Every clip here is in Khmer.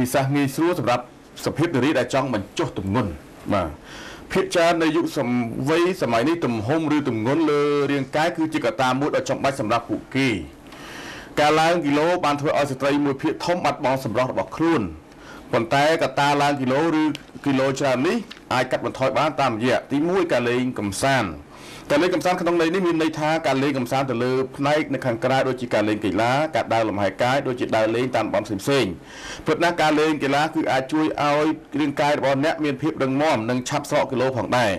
ធីសាស្ត្រងាយស្រួលសម្រាប់សភាពនារីដែលចង់បញ្ចុះទម្ងន់បាទភាគច្រើននៅយុគសមវ័យសម័យនេះទំហំឬទម្ងន់លើរាងកាយគឺជាកត្តាមួយដ៏ចំបាច់សម្រាប់ពួកគេការឡើងគីឡូបានធ្វើឲ្យស្ត្រីមួយភាគធំបាត់បង់សម្រស់របស់ខ្លួនប៉ុន្តែកត្តាឡើងគីឡូឬគីឡូច្រើននេះអាចកាត់បន្ថយបានតាមរយៈទី1ការលេងកម្សាន្ត ការលេងកម្សាន្តក្នុងន័យនេះមានន័យថាការលេងកម្សាន្តទៅលើផ្នែកនៅខាងក្រៅដូចជាការលេងកីឡាការដើរលំហែកាយដូចជាដើរលេងតាមតំបន់ផ្សេងៗព្រោះណាការលេងកីឡាគឺអាចជួយឲ្យរាងកាយរបស់អ្នកមានភាពរឹងមាំនិងឆាប់ស្រកគីឡូផងដែរ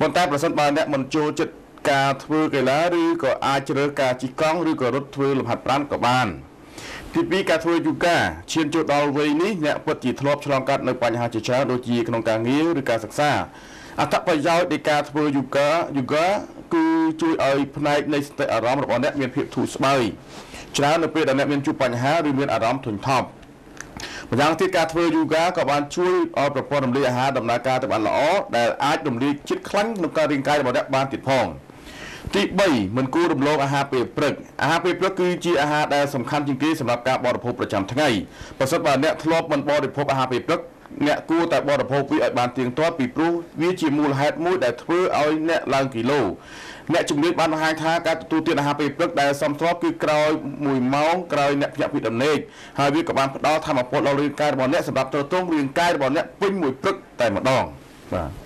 ប៉ុន្តែប្រសិនបើអ្នកមិនចូលចិត្តការធ្វើកីឡាឬក៏អាចជ្រើសការជិះកង់ឬក៏រត់ធ្វើលំហាត់ប្រាណក៏បានទីពីរការធ្វើយូហ្គាឈានចូលដល់វ័យនេះអ្នកពិតជាធ្លាប់ឆ្លងកាត់នៅបញ្ហាជាច្រើនដូចជាក្នុងការងារឬការសិក្សា អត្ថប្រយោជន៍នៃការធ្វើយូហ្គាយូហ្គាគឺជួយឲ្យផ្នែកនៃសតិអារម្មណ៍របស់អ្នកមានភាពធូរស្បើយច្រើននៅពេលដែលអ្នកមានជួបបញ្ហាឬមានអារម្មណ៍ធុញថប់ម្យ៉ាងទៀតការធ្វើយូហ្គាក៏បានជួយឲ្យប្រព័ន្ធរំលាយអាហារដំណើរការទៅបានល្អដែលអាចរំលាយជាតិខ្លាញ់ក្នុងការរាងកាយរបស់អ្នកបានទៀតផងទី3មិនគួររំលងអាហារពេលព្រឹកអាហារពេលព្រឹកគឺជាអាហារដែលសំខាន់ជាងគេសម្រាប់ការបរិភោគប្រចាំថ្ងៃប្រសិនបើអ្នកធ្លាប់មិនបរិភោគអាហារពេលព្រឹក អ្នកគួរតែបរិភោគវាឲ្យបានទៀងទាត់ពីព្រោះវាជាមូលហេតុមួយដែលធ្វើឲ្យអ្នកឡើងគីឡូអ្នកជំនាញបានបង្ហាញថាការទទួលទានអាហារពេលព្រឹកដែលសមស្របគឺក្រោយ1ម៉ោងក្រោយអ្នកភ្ញាក់ពីដំណេកហើយវាក៏បានផ្ដល់ធម៌ពលដល់រាងកាយរបស់អ្នកសម្រាប់ទ្រទ្រង់រាងកាយរបស់អ្នកពេញមួយព្រឹកតែម្ដងបាទ